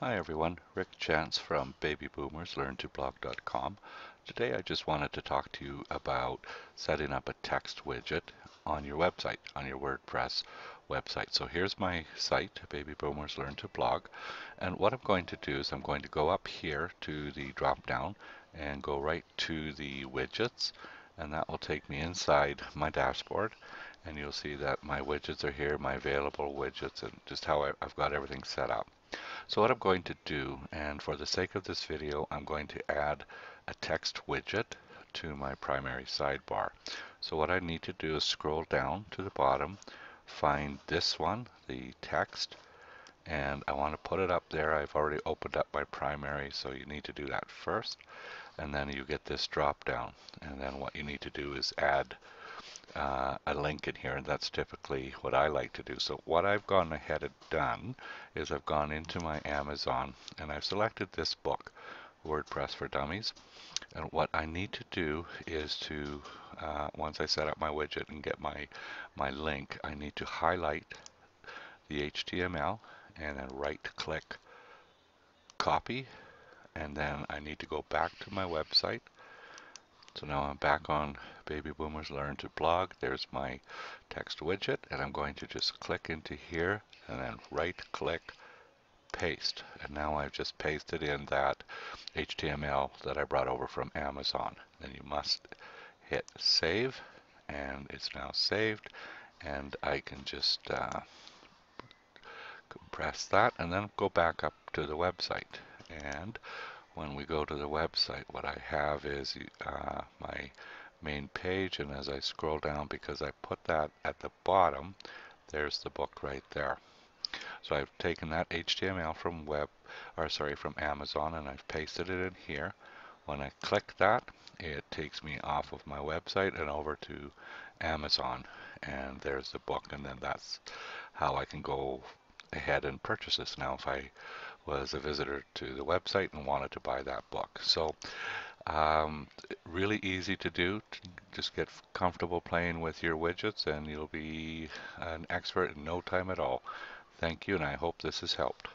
Hi everyone, Rick Jantz from babyboomerslearntoblog.com. Today I just wanted to talk to you about setting up a text widget on your website, on your WordPress website. So here's my site, Baby Boomers Learn to Blog, and what I'm going to do is I'm going to go up here to the drop down and go right to the widgets, and that will take me inside my dashboard and you'll see that my widgets are here, my available widgets, and just how I've got everything set up. So what I'm going to do, and for the sake of this video, I'm going to add a text widget to my primary sidebar. So what I need to do is scroll down to the bottom, find this one, the text, and I want to put it up there. I've already opened up my primary, so you need to do that first. And then you get this drop down. And then what you need to do is add uh, a link in here and that's typically what I like to do. So what I've gone ahead and done is I've gone into my Amazon and I've selected this book, WordPress for Dummies. And what I need to do is to, uh, once I set up my widget and get my, my link, I need to highlight the HTML and then right click copy and then I need to go back to my website so now I'm back on Baby Boomers Learn to Blog. There's my text widget and I'm going to just click into here and then right click paste and now I've just pasted in that HTML that I brought over from Amazon. Then you must hit save and it's now saved and I can just uh, compress that and then go back up to the website and when we go to the website, what I have is uh, my main page, and as I scroll down, because I put that at the bottom, there's the book right there. So I've taken that HTML from web, or sorry, from Amazon, and I've pasted it in here. When I click that, it takes me off of my website and over to Amazon, and there's the book, and then that's how I can go ahead and purchase this. Now, if I was a visitor to the website and wanted to buy that book. So um, really easy to do. Just get comfortable playing with your widgets and you'll be an expert in no time at all. Thank you and I hope this has helped.